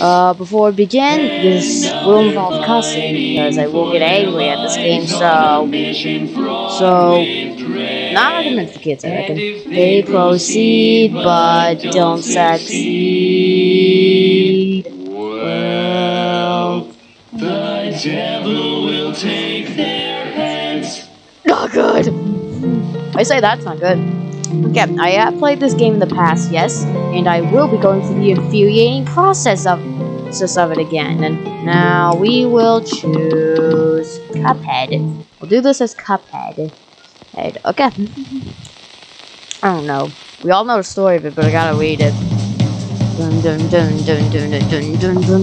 Uh, before we begin, this will involve cussing because I will get angry at this game. So, so not recommend for kids. I reckon they proceed, but don't succeed. Well, The devil will take their heads. not good. I say that's not good. Okay, I have played this game in the past, yes, and I will be going through the infuriating process of, process of it again. And now we will choose Cuphead. We'll do this as Cuphead. Head. Okay. I don't know. We all know the story of it, but I gotta read it. Dun dun dun dun dun dun dun dun. dun.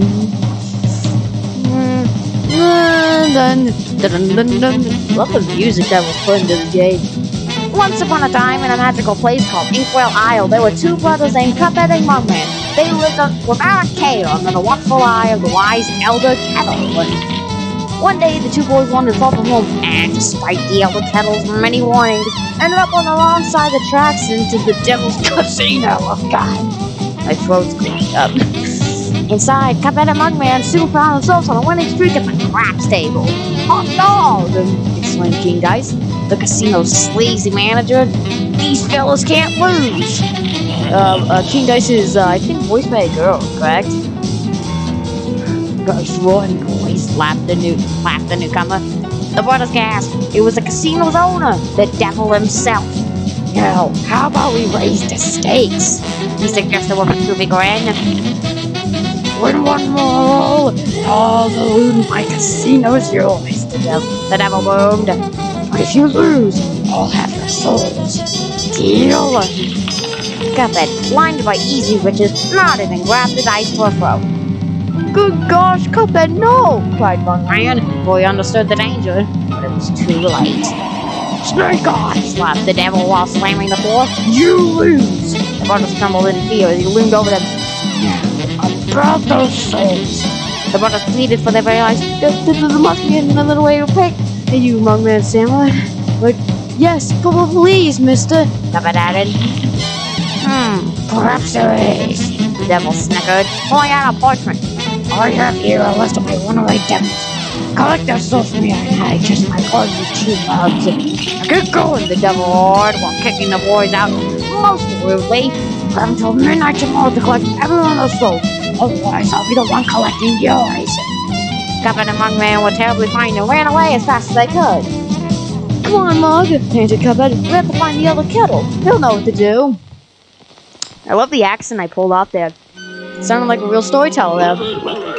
Dun, dun, dun, dun, dun, dun. Love the music that was put into the game. Once upon a time, in a magical place called Inkwell Isle, there were two brothers named Cuphead and Mugman. They lived on, without a care under the watchful eye of the wise elder Kettle. One day, the two boys wandered far from home, and despite the elder Kettle's many warnings, ended up on the wrong side of the tracks into the devil's casino. Oh God, my throat's cleared up. Inside, Cuphead and Mugman soon found themselves on a winning streak at the craps table. Hot dog! exclaimed King Dice, the casino's sleazy manager. These fellas can't lose! Uh, uh, King Dice is, uh, I think, voiced by a girl, correct? Guys, run, boys, laughed the, new, laughed the newcomer. The brothers gasped. It was the casino's owner, the devil himself. Now, how about we raise the stakes? He suggested with a goofy grin. Win one more roll, all the loot my casino's yours, the devil, the devil boomed. But if you lose, I'll have your souls. Deal? Cuphead, blinded by easy riches, nodded and grabbed the dice for a throw. Good gosh, Cuphead, no! cried Mugman, for he understood the danger, but it was too late. Snake eyes! laughed the devil while slamming the floor. You lose! The brothers trembled in fear as he loomed over them. About those souls! The brothers pleaded for their very lives. There, must be another way to pay. You Mugman stammered. Like, yes, please, mister. Cuphead added. Hmm, perhaps there is. The devil snickered, pulling out a parchment. I have here a list of my runaway devils. Collect their souls from me and I just my you two bugs. Get going, the devil roared while kicking the boys out. Most rudely, until midnight tomorrow to collect every one of those souls. Otherwise, I'll be the one collecting yours. Cuphead and Mugman were terribly frightened and ran away as fast as they could. Come on, Mug, panted Cuphead. We have to find the other kettle. He'll know what to do. I love the accent I pulled off there. Sounded like a real storyteller there.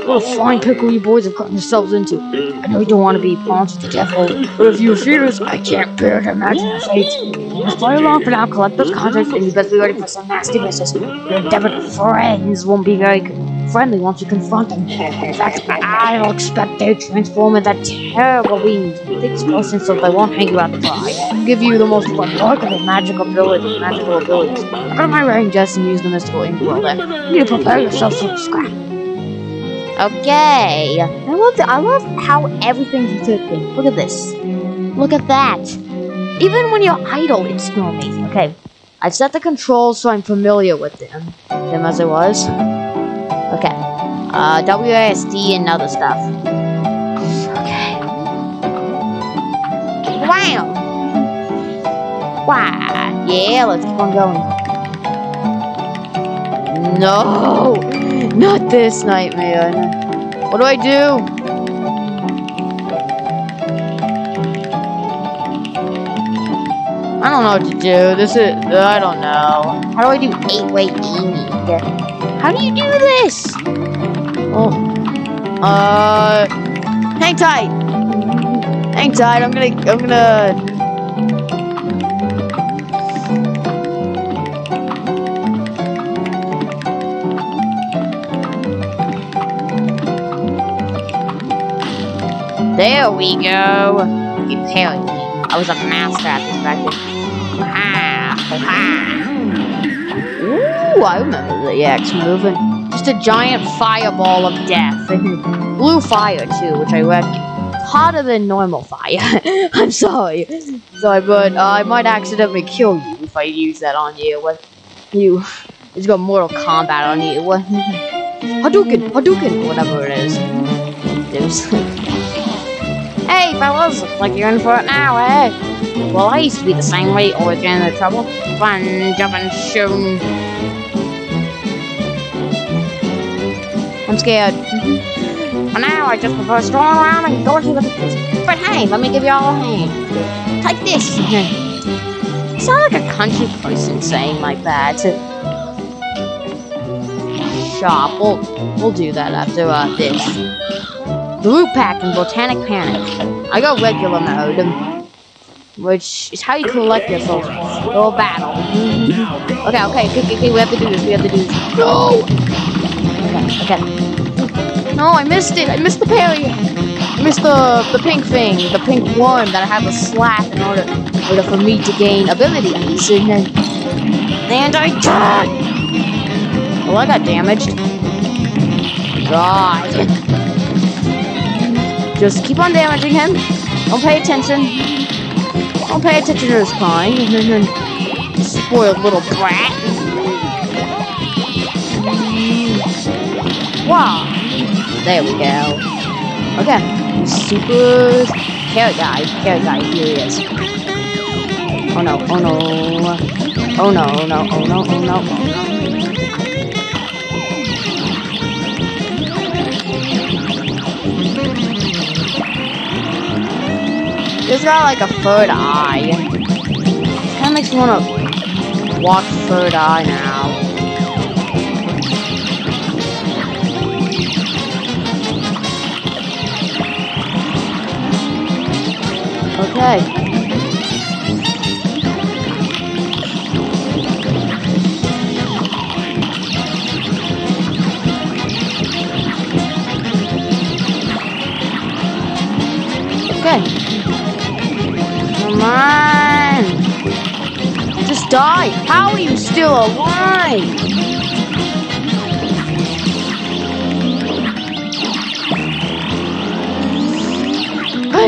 What a fine pickle you boys have gotten yourselves into. I know you don't want to be pawns with the devil, but if you refuse, I can't bear to imagine your fate. Just play along for now, collect those contracts, and you best be ready for some nasty business. Your devil friends won't be very friendly once you confront them. Fact, I'll expect they transform into that terrible beings, big explosions so they won't hang you out to dry. Give you the most remarkable magical abilities, magical abilities. Look at my wearing dress and use the mystical ink then. You need to prepare yourself for the scrap. Okay. I love the, I love how everything's tilting. Look at this. Look at that. Even when you're idle, it's still amazing. Okay. I've set the controls so I'm familiar with them. Them as I was. Okay. Uh, WASD and other stuff. Okay. Wow. Wow. Yeah, let's keep on going. No! Not this nightmare. What do I do? I don't know what to do. This is. I don't know. How do I do eight way aiming? How do you do this? Oh. Uh. Hang tight. Hang tight. I'm gonna. I'm gonna. There we go. You parried me. I was a master at this back. Ha! Ha! Ooh, I remember the X moving. Just a giant fireball of death. And Blue fire, too, which I reckon hotter than normal fire. I'm sorry. Sorry, but uh, I might accidentally kill you if I use that on you. What? You. It's got Mortal Kombat on you. What? Hadouken, Hadouken, whatever it is. Hey, fellas, like you're in for it now, eh? Well, I used to be the same way, always getting into trouble. Fun, jumping, shooting. I'm scared. For now, I just prefer strolling around and going to the pictures. But hey, let me give you all a hand. Take this. you sound like a country person saying like that. Shop. We'll, we'll do that after uh, this. The Root Pack and Botanic Panic. I got regular mode, which is how you collect your souls. Little battle. Okay, okay, okay, okay, we have to do this, we have to do this. No! Okay. No, I missed it, I missed the parry. I missed the, the pink thing, the pink worm that I had to slap in order, in order for me to gain abilities. And, I died! Well, I got damaged. God. Just keep on damaging him. Don't pay attention. Don't pay attention to his kind. Spoiled little brat. Wow. There we go. Okay. Super carrot guy. Carrot guy. Here he is. Oh no. Oh no. Oh no. Oh no. Oh no. Oh no. Oh no. This got like a third eye. Kind of makes me to watch Third Eye now. Okay. Okay. Come on! Just die! How are you still alive?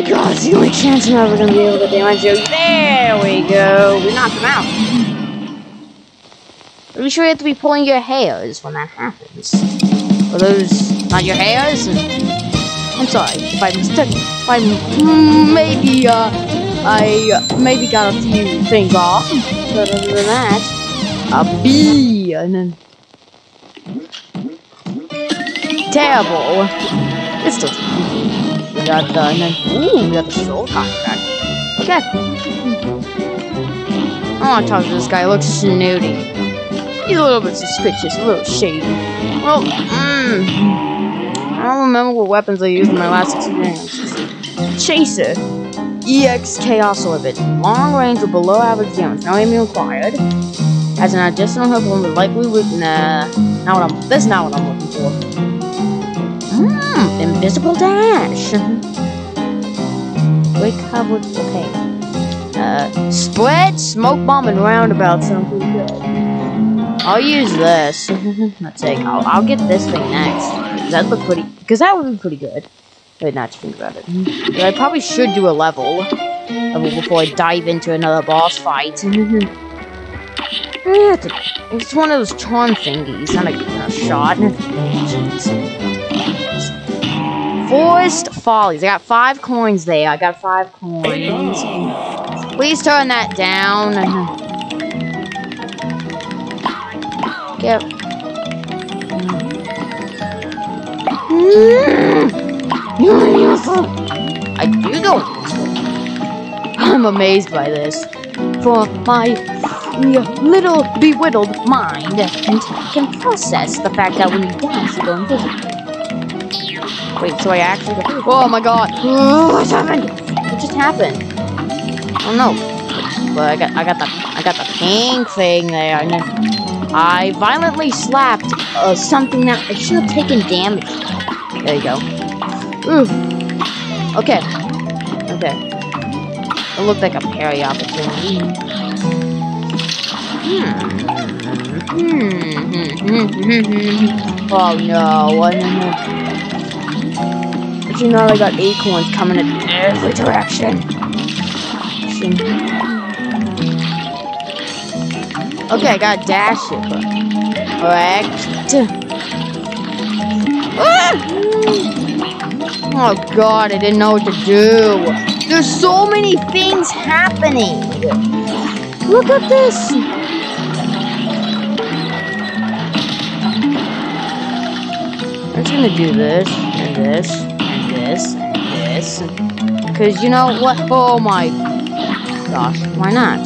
God, it's the only chance I'm ever gonna be able to damage you. There we go! We knocked him out. Are you sure you have to be pulling your hairs when that happens? Are those not your hairs? I'm sorry if I mistook. If I maybe uh, I maybe got a few things off. But other than that, a B and then terrible. It's still got the and ooh soul contract. Okay. I want to talk to this guy. He looks snooty. He's a little bit suspicious, a little shady. Well, mmm. I don't remember what weapons I used in my last experience. Chaser. EX Chaos Orbit. Long range or below average damage. No aiming required. As an additional help one would likely would nah. Not what I'm this is not what I'm looking for. Mmm, invisible dash. Great coverage okay. Uh spread, smoke bomb, and roundabout pretty good. I'll use this. Let's take I'll I'll get this thing next. That look pretty, because that would be pretty good. Wait, not to think about it. But I probably should do a level, level before I dive into another boss fight. it's one of those charm thingies, not a, not a shot. Forest Follies. I got five coins there. I got five coins. Please turn that down. Yep. Mm. I do go. I'm amazed by this. For my little bewildered mind can, can process the fact that you dance, you go invisible. Wait, so I actually Oh my god. what happened? What just happened? Oh no. But I got I got the I got the pink thing there and then I violently slapped uh, something that I should have taken damage there you go. Ooh. Okay. Okay. It looked like a parry opportunity. Hmm. Hmm. oh no. But you know I got acorns coming in every direction. Okay, I got dash it. Correct. Ah! Oh god, I didn't know what to do. There's so many things happening. Look at this. I'm just gonna do this, and this, this, and this. Because you know what? Oh my gosh, why not?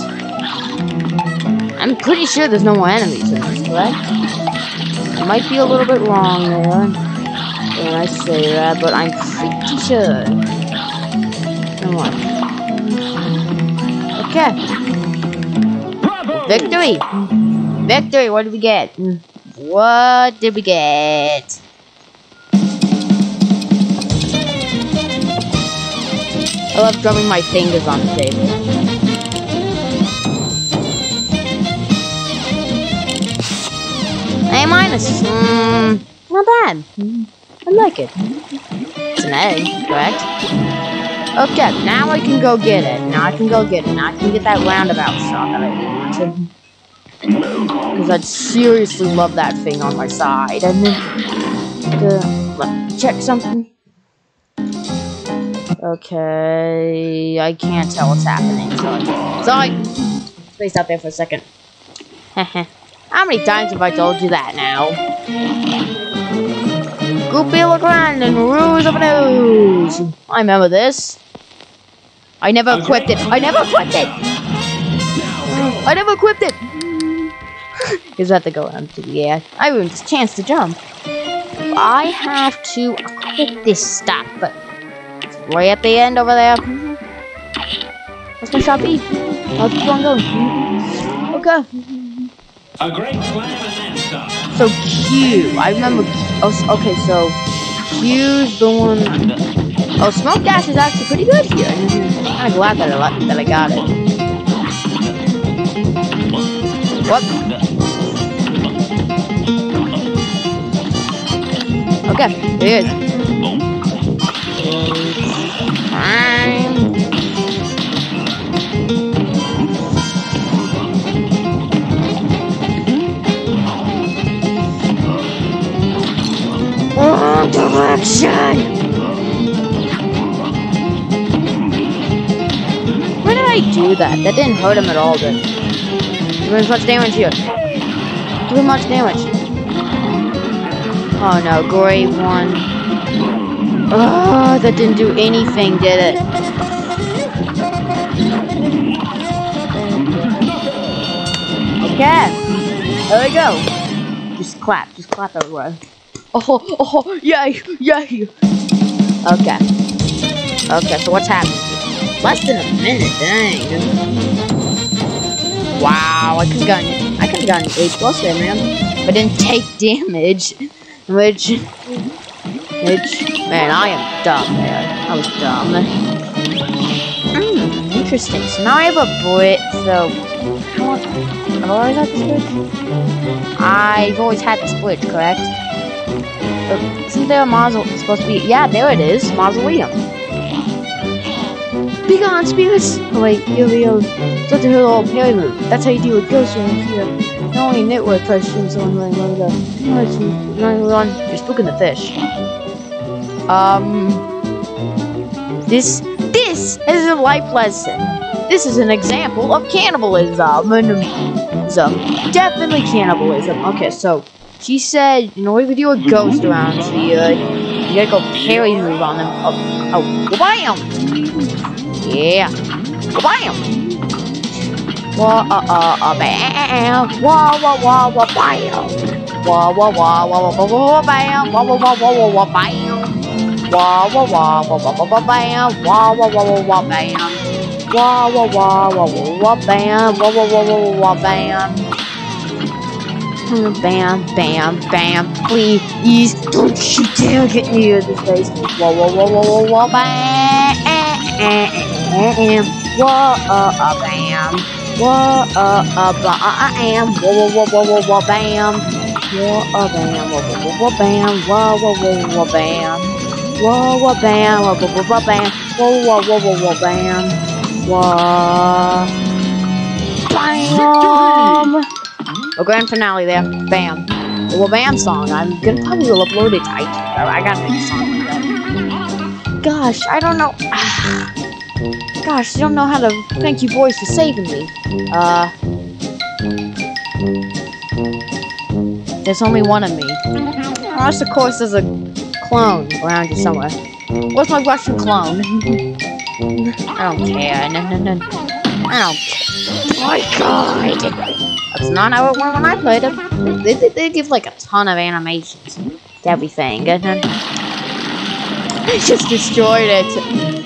I'm pretty sure there's no more enemies in this, correct? I might be a little bit wrong there when I say that, but I'm pretty sure. Come on. Okay. Victory! Victory! What did we get? What did we get? I love drumming my fingers on the table. A minus. Mm, not bad. I like it. It's an A, correct? Okay, now I can go get it. Now I can go get it. Now I can get that roundabout shot that I wanted. Because I'd seriously love that thing on my side. And then, uh, check something. Okay, I can't tell what's happening. Sorry. Sorry. Spaced out there for a second. How many times have I told you that now? Goopy Le Grande and Ruse of an Ooze. I remember this. I never equipped it. I never equipped it. I never equipped it. Is that to go the air? I ruined this chance to jump. I have to equip this stuff, but right at the end over there. What's my shot be? I'll keep on going. Okay. A great slam and then some. So Q, I remember. Oh, okay, so Q's the one. Oh, smoke gas is actually pretty good here. I'm kind of glad that I that I got it. What? Okay, here it is. Direction! Why did I do that? That didn't hurt him at all, did it? Doing as much damage here. Doing much damage. Oh no, grave one. Oh, that didn't do anything, did it? Okay. There we go. Just clap. Just clap everywhere. Oh, oh, yay, yay. Okay. Okay, so what's happening? Less than a minute, dang. Wow, I could've gotten, I could've gotten A plus there, man. But didn't take damage. Which, which, man, I am dumb, man. I was dumb. Hmm, interesting. So now I have a Brit, so, how, have I always had this Brit? I've always had this Brit, correct? Isn't there a mausoleum? Supposed to be? Yeah, there it is. Mausoleum. Be gone, spirits! Oh wait, you're real. Such a little parry move. That's how you deal with ghosts around here. Not only network questions on like one of the. Run, you're spooking the fish. Um. This, this is a life lesson. This is an example of cannibalism. Definitely cannibalism. Okay, so she said, in order to do a ghost around here, you gotta go parry move on them. Oh, oh, bam! Yeah, bam! Wah, uh, uh, uh, bam! Wah, wah, wah, wah, bam! Wah, wah, wah, wah, wah, wah, wah, bam! Wah, wah, wah, wah, wah, wah, bam! Wah, wah, wah, wah, wah, wah, wah, bam! Wah, wah, wah, wah, wah, bam! Wah, wah, wah, wah, wah, wah, bam! Wah, wah, wah, wah, wah, bam! Bam, bam, bam. Please, don't you dare get near this place. Whoa, whoa, whoa, whoa, whoa, whoa, bam. Whoa, uh, uh, bam. Whoa, uh, uh, bam. Whoa, whoa, whoa, whoa, whoa, whoa, bam. Whoa, uh, bam. Whoa, whoa, whoa, whoa, bam. Whoa, whoa, whoa, whoa, bam. Whoa, whoa, bam. Whoa, whoa, whoa, whoa, bam. Whoa, whoa, whoa, whoa, whoa, bam. Whoa. Bam. A grand finale there. Bam. the Wabam song. I'm gonna probably upload it. I, I gotta make a song like that. Gosh, I don't know. Gosh, I don't know how to thank you boys for saving me. Uh, there's only one of me. Unless, of course, there's a clone around here somewhere. What's my Russian clone? I don't care. No, no, no. I don't care. My God! That's not how it went when I played it. They, they, they give like a ton of animations to everything. And then I just destroyed it.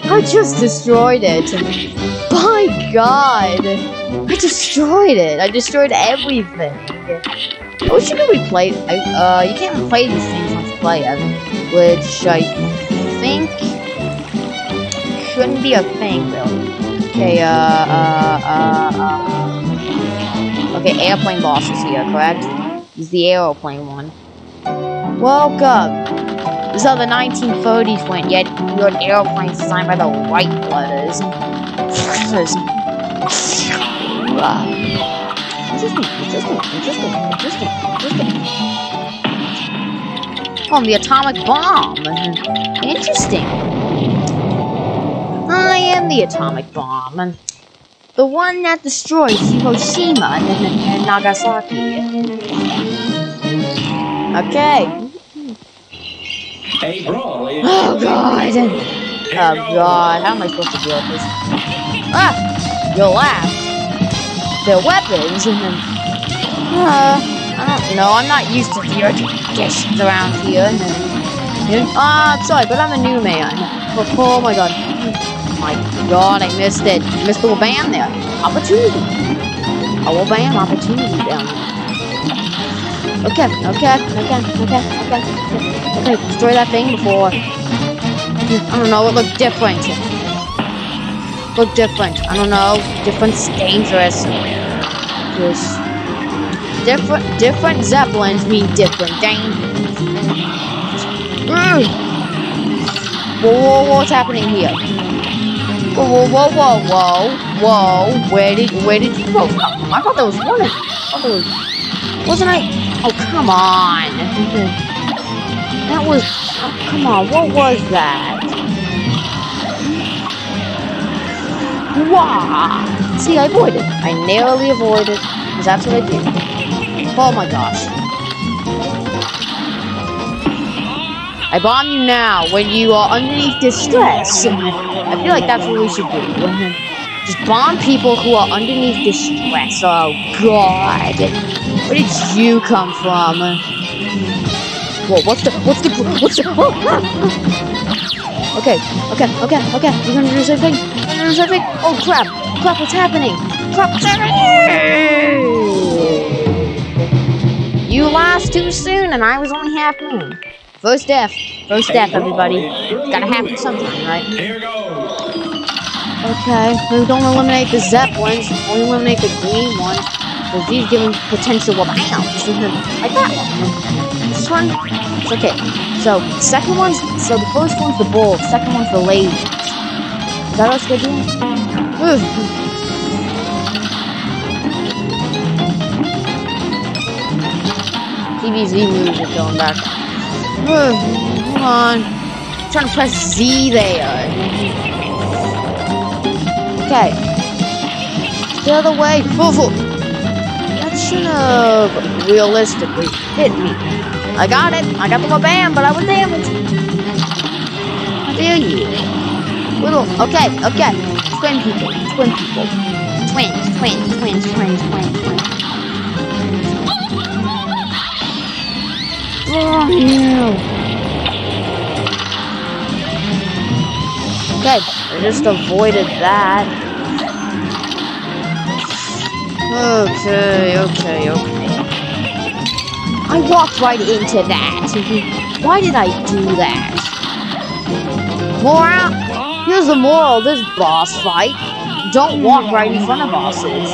I just destroyed it. My God! I destroyed it. I destroyed everything. I wish you could replay. Uh, you can't replay these things once you play them. which I think shouldn't be a thing, though. Okay. Uh. Uh. Uh. uh. Okay, airplane boss is here, correct? He's the aeroplane one. Welcome. This is how the 1930s went, yet your airplane's designed by the interesting, interesting, interesting. Oh, the atomic bomb. Interesting. I am the atomic bomb. The one that destroys Hiroshima and, Nagasaki. Okay. Hey, bro. Oh god. Oh god. How am I supposed to deal with this? Ah! You'll laugh. They're weapons and then. Uh, I don't know. I'm not used to the conditions around here. Ah, uh, sorry, but I'm a new man. Oh, oh my god. My god, I missed it. Missed the bam there. Opportunity. A little bam opportunity down there. Okay, okay, okay, okay, okay, okay. Destroy that thing before. I don't know, it looked different. Look different. I don't know. Different's dangerous. Yes. Different different zeppelins mean different dangers. Mm. Whoa, whoa, what's happening here? Whoa, whoa, whoa, whoa, whoa, Where did where did you go? I thought there was one. I thought there was wasn't I Oh, come on. That was... Oh, come on, what was that? Wow! See, I avoided. I narrowly avoided. Because that's what I did. Oh my gosh. I bomb you now when you are underneath distress. I feel like that's what we should do. Just bomb people who are underneath distress. Oh, God. Where did you come from? Whoa, what's the, what's the, what's the, oh, ah. Okay, okay, okay, okay. We're gonna do the same thing. Gonna do the same thing. Oh, crap. Crap, what's happening? Crap, what's happening? You lost too soon, and I was only half moon. First death. First death, everybody. It's Gotta happen sometime, right? Here goes. Okay, we don't eliminate the Zeppelins, only eliminate the green ones. Because these give them potential of bounce. like that one. This one, it's okay. So, second one's, so the first one's the bull, second one's the lazy. Is that us good doing? TVZ music going back. Come on. I'm trying to press Z there. Okay. The other way. Fufu. That should have realistically hit me. I got it. I got the bam, but I was damaged. How dare you? Little. Okay, okay. Twin people. Twin people. Twins, twins, twins, twins, twins, Okay, I just avoided that. Okay, okay, okay. I walked right into that. Why did I do that? Moral? Here's the moral of this boss fight. Don't walk right in front of bosses.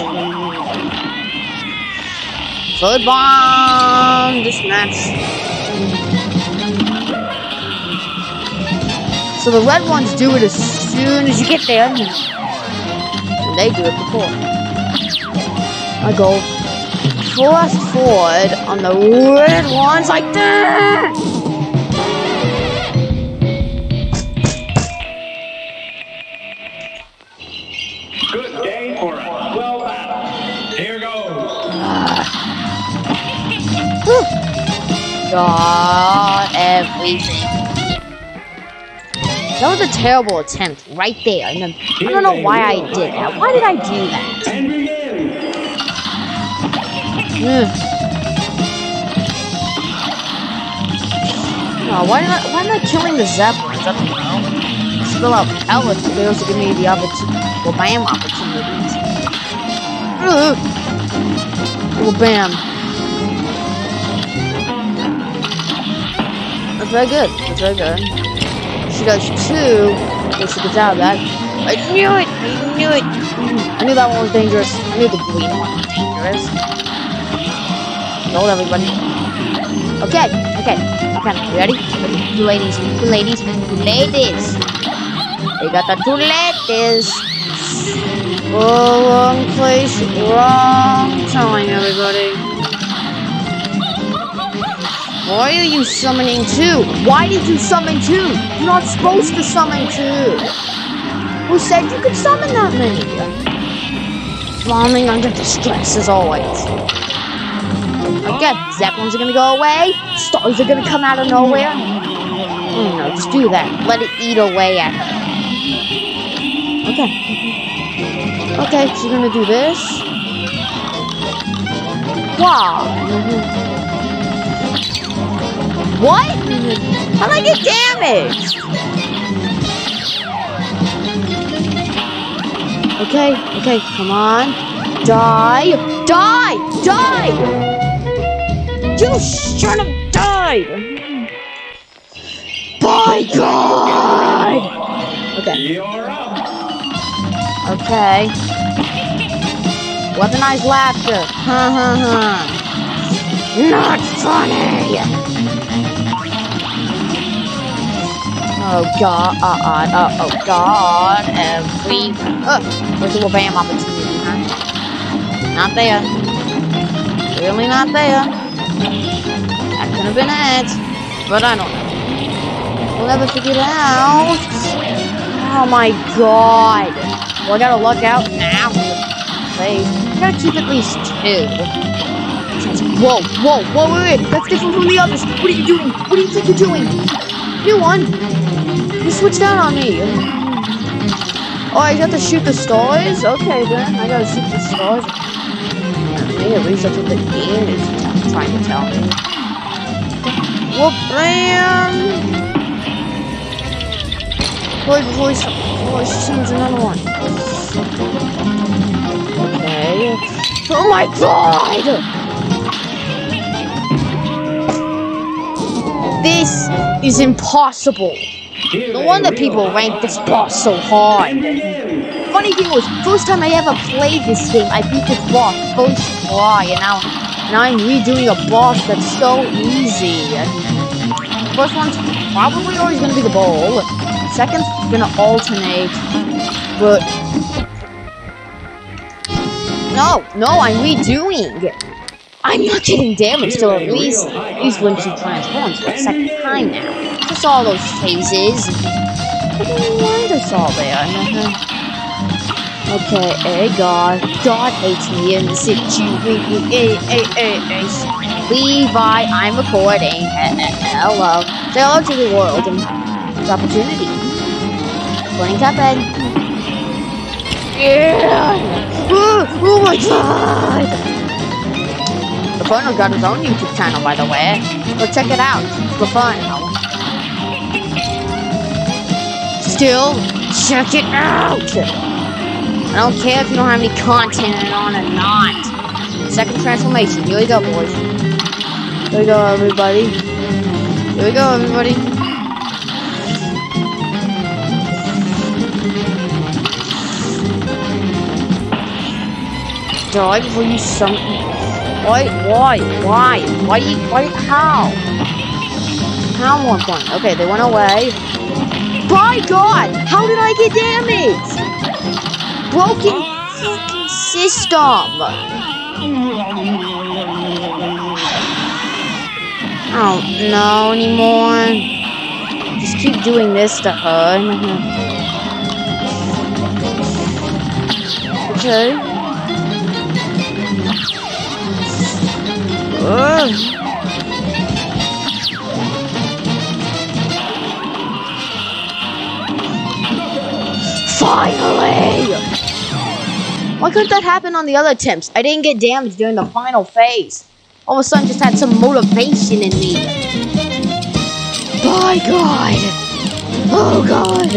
Third bomb! This match. So the red ones do it as soon as you get there. And they do it before. I go. thrust forward on the red ones like that. Good day for us. Well battled. Here goes. Ah. Got everything. That was a terrible attempt right there. And then, I don't know why I did that. Why did I do that? Ugh. Oh, why am I, why am I killing the Zeppelins? I don't know. Spill out but they also give me the opportunity, well, bam opportunities. Ugh. Well, bam. That's very good. That's very good. She does two. Okay, she gets out of that. I knew it! I knew it! I knew that one was dangerous. I knew the green one was dangerous. Hold everybody. Okay, okay, okay. You ready? ready? Two ladies, two ladies, two ladies. They got the two ladies. Wrong place, wrong time, everybody. Why are you summoning two? Why did you summon two? You're not supposed to summon two. Who said you could summon that many? Falling under distress as always. Okay, Zeppelins are gonna go away. Stars are gonna come out of nowhere. Mm, no, just do that. Let it eat away at her. Okay. Okay, she's gonna do this. Wow. What? How did I get damaged? Okay, okay, come on. Die! Die! Die! You should have died! By God! Okay, You're up. okay. Weaponized laughter. Ha ha ha. Not funny! Oh god, uh, uh, uh, oh god, every, uh, where's the bam opportunity, huh? Not there. Really not there. That could have been it, but I don't know. We'll never figure it out. Oh my god. Well, I gotta look out now. I gotta keep at least two. Whoa, whoa, whoa, wait, wait. That's different from the others. What are you doing? What do you think you're doing? New won. You switched out on me. Oh, I got to shoot the stars? Okay, then. I gotta shoot the stars. Me, at least that's what the game is trying to tell me. Whoop, bam! Wait, before he shoots another one. Okay. Oh my god! This is impossible. No wonder people rank this boss so hard. Funny thing was, first time I ever played this game, I beat this boss first try, and now, now I'm redoing a boss that's so easy. First one's probably always gonna be the bowl. Second's gonna alternate, but no, no, I'm redoing. I'm not getting damaged till at least, at least when she transforms for a second time now. Just all those phases. I don't know why that's all there. Uh-huh. Okay, hey God. God hates me in the situation. Hey, hey, hey, hey. Levi, I'm recording. Hello. Say hello to the world and it's opportunity. Playing Cuphead. Yeah! Oh, oh my God! The Inferno got his own YouTube channel, by the way. Go check it out. Fun. Still, check it out! I don't care if you don't have any content on or not. Second transformation. Here we go, boys. Here we go, everybody. Here we go, everybody. Die before you some. Why? Why? Why? Why? Why? How? How one point? Okay, they went away. By God! How did I get damaged? Broken fucking system. I don't know anymore. Just keep doing this to her. Okay. Finally! Why couldn't that happen on the other attempts? I didn't get damaged during the final phase. All of a sudden, just had some motivation in me. My God! Oh God!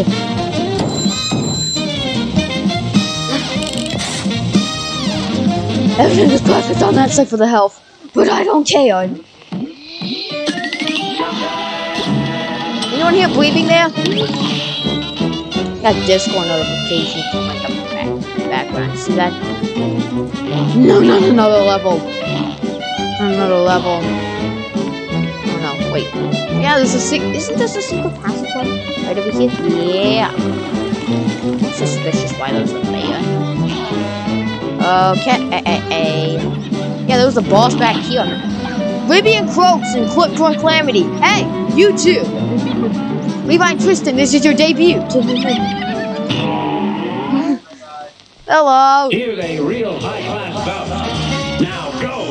Everything is perfect on that side for the health, but I don't care. Anyone here breathing there? Got Discord notification like the back, background. See that? No, not another level. Another level. Oh no, wait. Yeah, there's a secret. Isn't this a secret passageway? Right over here? Yeah. Suspicious why those are there. Okay. Eh, eh, eh. Yeah, there was a boss back here. Ribby and Croaks and Clip Joint Calamity. Hey, you too. Levi and Tristan, this is your debut. Hello. Here's a real high-class bout. Now go.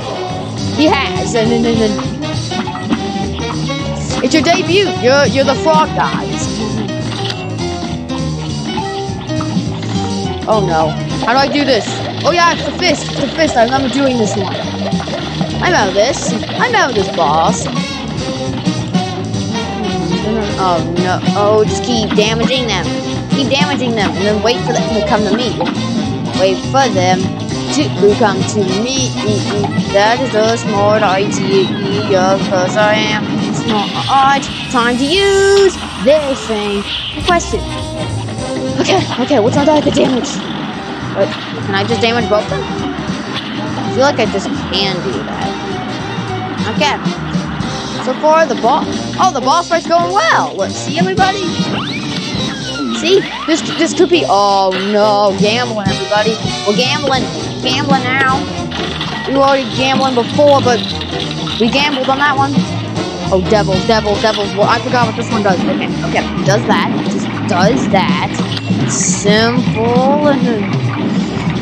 He has. It's your debut. You're you're the frog guys. Oh no. How do I do this? Oh yeah, it's the fist. It's the fist. I remember doing this one. I know this. I know this boss. Oh no. Oh, just keep damaging them. Keep damaging them. And then wait for them to come to me. Wait for them to come to me. That is the smart idea. Because I am Alright, time to use this thing. Question. Okay, okay, what's my the damage? Can I just damage both of them? I feel like I just can do that. Okay. So far, the boss... Oh, the boss fight's going well. Let's see, everybody? See? This, this could be... Oh, no. Gambling, everybody. We're gambling. Gambling now. We were already gambling before, but we gambled on that one. Oh, devil, devil, devil. Well, I forgot what this one does. Okay, okay. Does that. Just does that. Simple.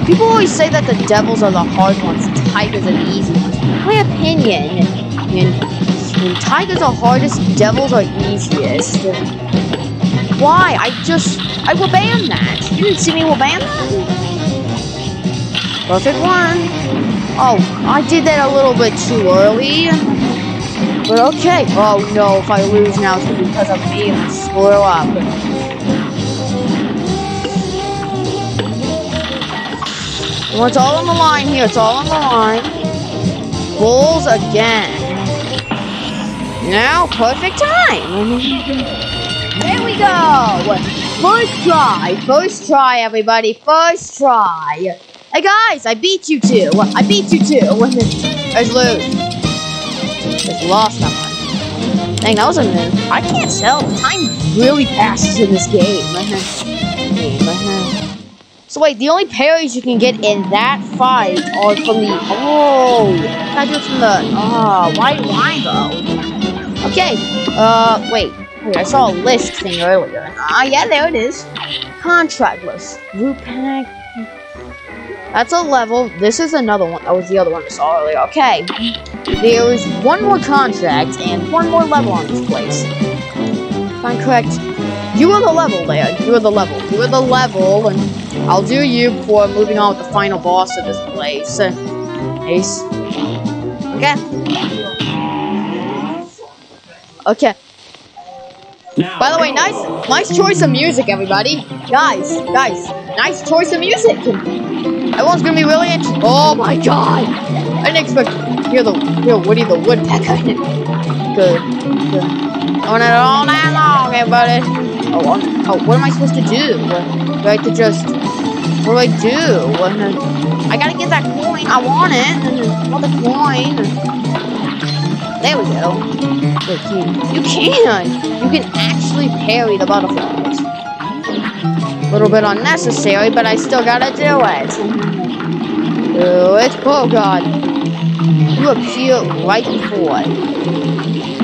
People always say that the devils are the hard ones, tigers are the easy ones. My opinion, when, when tigers are hardest, devils are easiest. Why? I just, I will ban that. You didn't see me will ban that? Perfect one. Oh, I did that a little bit too early. But okay. Oh no, if I lose now, it's because of me and screw up. Well, it's all on the line here. It's all on the line. Bulls again. Now, perfect time. There we go. First try. First try, everybody. First try. Hey, guys, I beat you two. I beat you two. Let's lose. Just lost that one. Dang, that was a move. I can't tell. Time really passes in this game. So wait, the only parries you can get in that fight are from the... Oh! I do it from the... Oh, why, why though? Okay, uh, wait. Wait, I saw a list thing earlier. Ah, uh, yeah, there it is. Contract list. Group pack. That's a level. This is another one. That was the other one I saw earlier. Okay. There is one more contract and one more level on this place. If I'm correct, you are the level there. You are the level. You are the level, and I'll do you before moving on with the final boss of this place. Uh, Ace. Okay. Okay. Now, By the way, nice, nice choice of music, everybody. Guys, guys, nice choice of music. That one's gonna be really interesting. Oh my god! I didn't expect to hear the hear Woody the Woodpecker. good, good. Going it all night long, everybody. Oh, oh, what am I supposed to do? Do I have to just? What do I do? I gotta get that coin. I want it. I want the coin. There we go. Look, you, you can. You can actually parry the butterflies. A little bit unnecessary, but I still gotta do it. Do it. Oh god. You appear right before.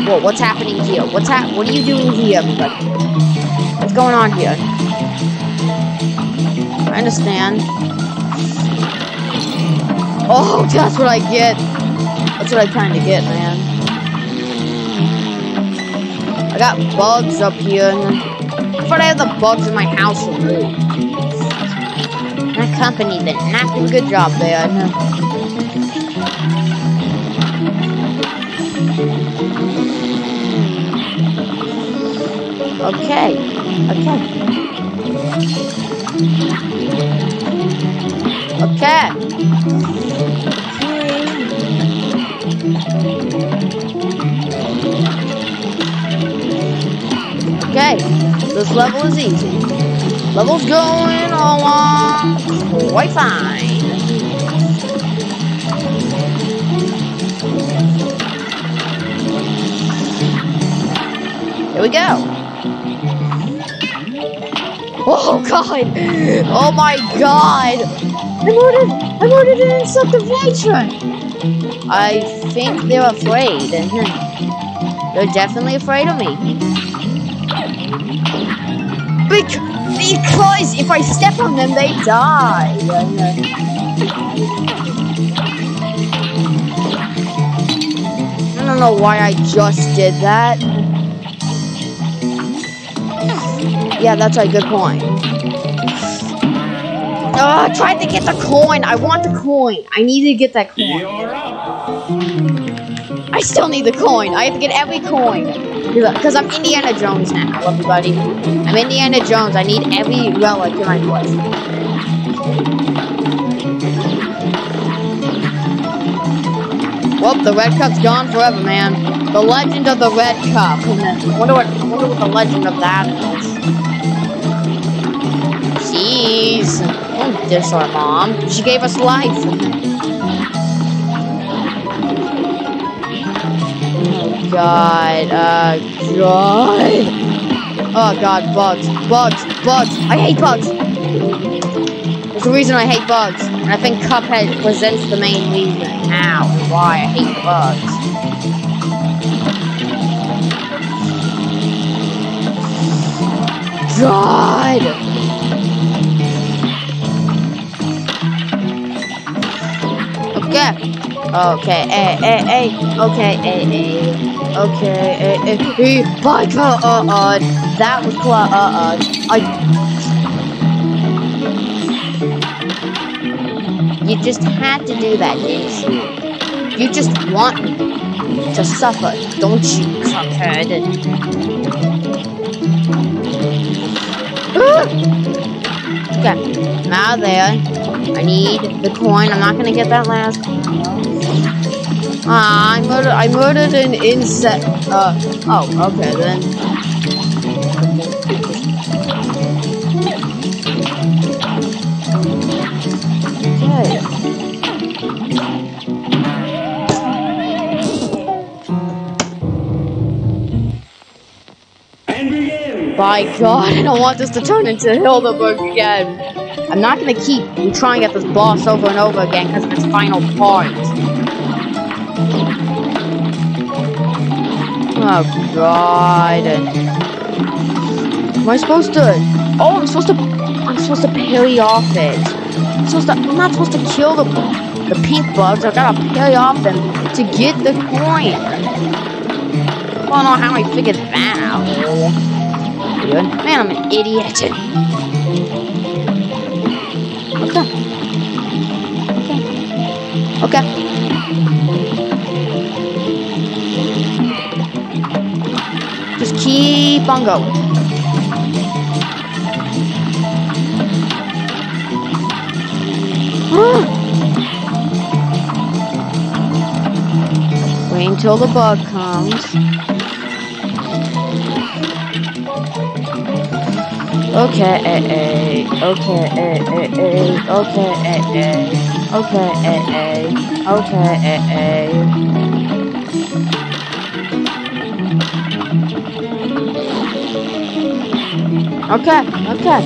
Whoa, what's happening here? What's hap- What are you doing here, everybody? What's going on here? I understand. Oh, that's what I get. That's what I kind of get, man. I got bugs up here. I thought I had the bugs in my house removed. My company did not do a good job there. Okay. Okay. Okay. Okay. This level is easy. Level's going along quite fine. Here we go. Oh god! Oh my god! I'm ordered! I'm ordered an insectification! I think they're afraid. They're definitely afraid of me. Bec- because if I step on them, they die. I don't know why I just did that. Yeah, that's a good point. Oh, I tried to get the coin. I want the coin. I need to get that coin. I still need the coin. I have to get every coin. Because I'm Indiana Jones now, everybody. I'm Indiana Jones. I need every relic in my quest. Well, the red cup's gone forever, man. The legend of the red cup. I wonder what, I wonder what the legend of that is. Jeez. Don't our mom. She gave us life. Oh, God. Uh, God. Oh, God. Bugs. Bugs. Bugs. I hate bugs. There's a reason I hate bugs. And I think Cuphead presents the main reason and why I hate bugs. God! Okay. Okay, eh, eh, eh. Okay, eh, eh. Okay, eh, eh. eh. By uh, uh. That was close, uh, uh. I. You just had to do that, didn't you? Just want to suffer, don't you, Cuphead? Okay, now there. I need the coin. I'm not gonna get that last. Ah, I murdered. I murdered an insect. Uh. Oh. Okay then. By God, I don't want this to turn into Hilda Berg again. I'm not gonna keep trying at this boss over and over again because of its final part. Oh God. Am I supposed to? Oh, I'm supposed to. I'm supposed to parry off it. I'm supposed to. I'm not supposed to kill the the pink bugs. I gotta parry off them to get the coin. I don't know how I figured that out. Man, I'm an idiot. Okay. Okay. Okay. Just keep on going. Wait until the bug comes. Okay, eh, eh. Okay, eh, eh, eh. Okay, eh, eh. Okay, eh, eh. Okay, eh, eh. Okay, okay.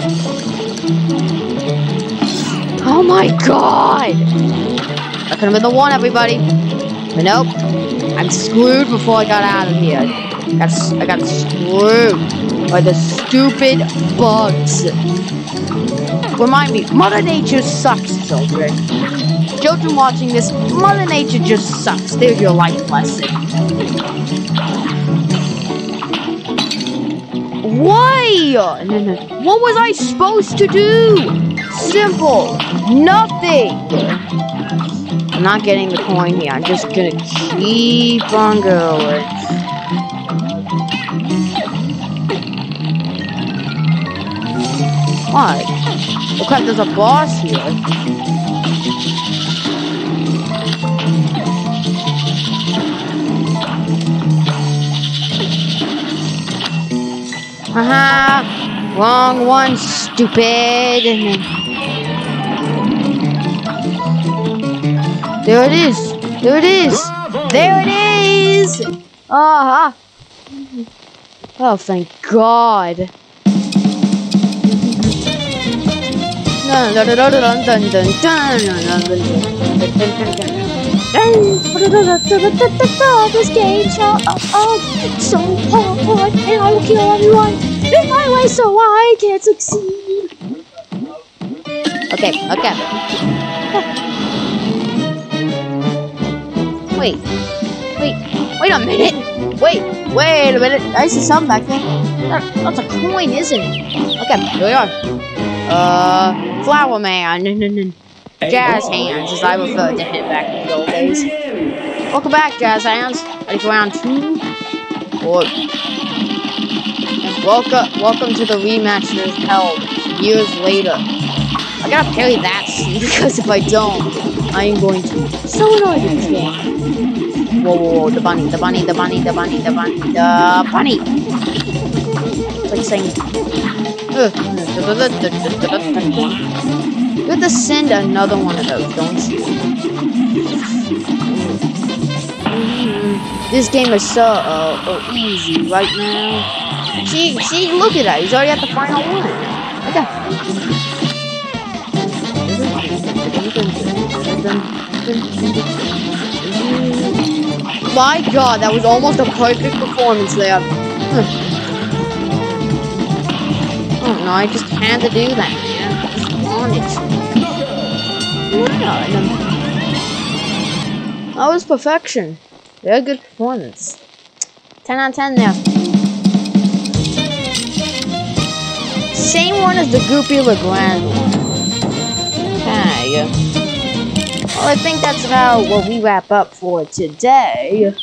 Oh my god! That could have been the one, everybody. But nope. I'm screwed before I got out of here. I got, I got screwed by the stupid bugs. Remind me, Mother Nature sucks, children. Children watching this, Mother Nature just sucks. There's your life lesson. Why? What was I supposed to do? Simple. Nothing. I'm not getting the coin here. I'm just gonna keep on going. What? Look like there's a boss here. Haha! Wrong one, stupid! There it is! There it is! There it is! Ah! Oh, thank God! This game shall oh, so hard, and I will kill everyone in my way so I can succeed. Okay, okay. Wait, wait, wait a minute. Wait, wait a minute. I see something back there. That, that's a coin, isn't it? Okay, here we are. Uh, Flower Man. Jazz Hands, as I referred to him back in the old days. Welcome back, Jazz Hands. For round two? Or welcome, welcome to the rematch that is held years later. I gotta parry that scene because if I don't, I am going to so annoyed with this game. Whoa, whoa, whoa, the bunny, the bunny, the bunny, the bunny, the bunny, the bunny. It's like saying. You have to send another one of those, don't you? This game is so uh, uh, easy right now. See, see, look at that. He's already at the final one. My God, that was almost a perfect performance there. Oh no, I just had to do that, man. I just wanted to. Yeah, That was perfection. Very good performance. 10 out of 10 there. Same one as the Goopy Le Grande one. Okay. Well, I think that's about what we wrap up for today.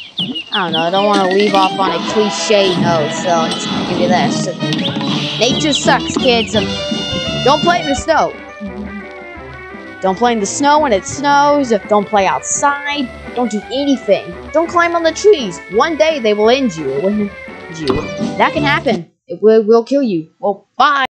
I don't know, I don't want to leave off on a cliche note, so I'm just gonna give you this. Nature sucks, kids. Don't play in the snow. Don't play in the snow when it snows. Don't play outside. Don't do anything. Don't climb on the trees. One day they will end you. You. That can happen. It will, will kill you. Well, bye.